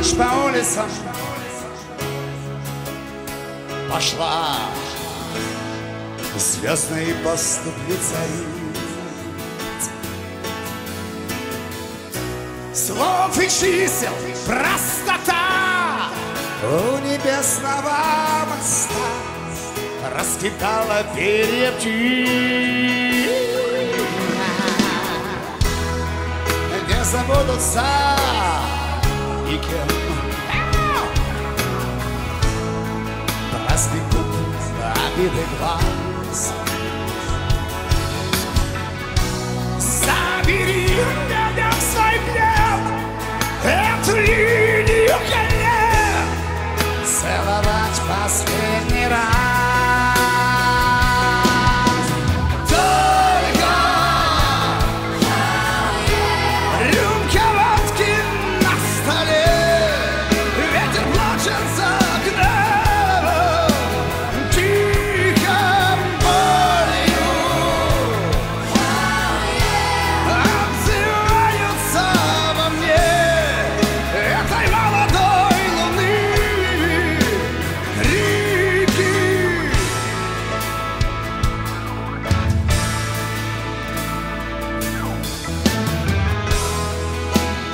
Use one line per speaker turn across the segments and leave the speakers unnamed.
Ночь по улицам Пошла Звездные поступки царить Слов и чисел простота. У небесного моста Раскидала перья птиц. Не забудутся Niquel. Plastic, água e de glass.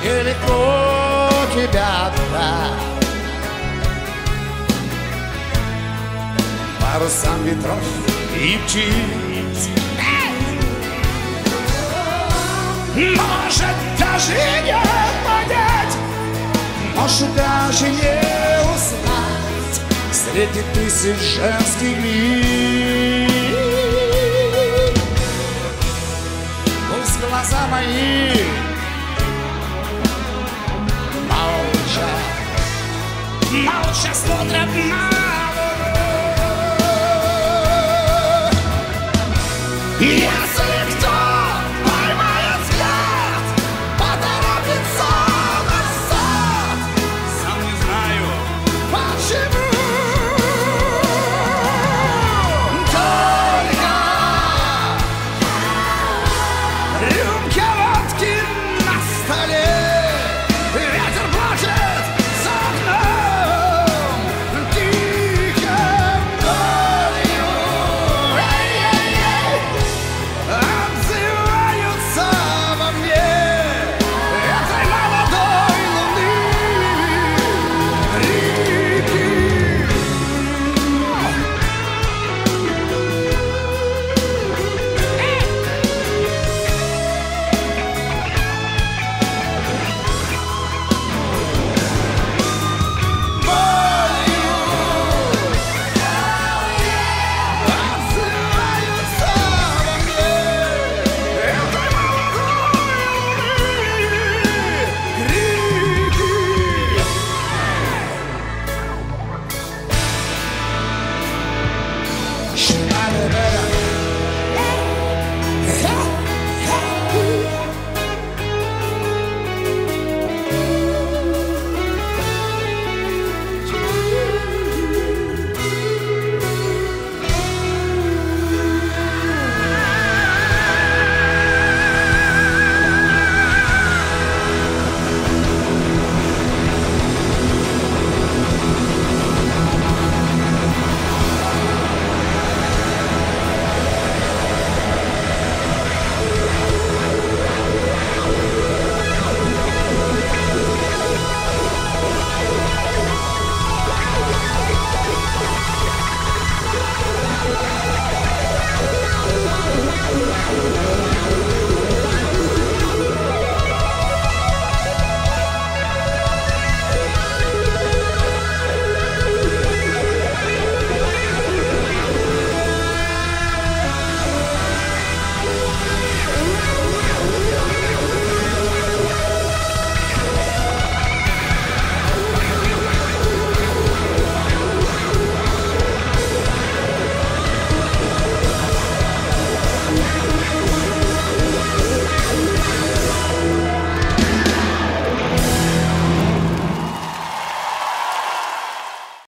Далеко тебя туда Парусам ветров и птиц. Может даже не понять Может даже не узнать. Среди тысяч женских лиц. Пусть глаза мои Yes! Yeah.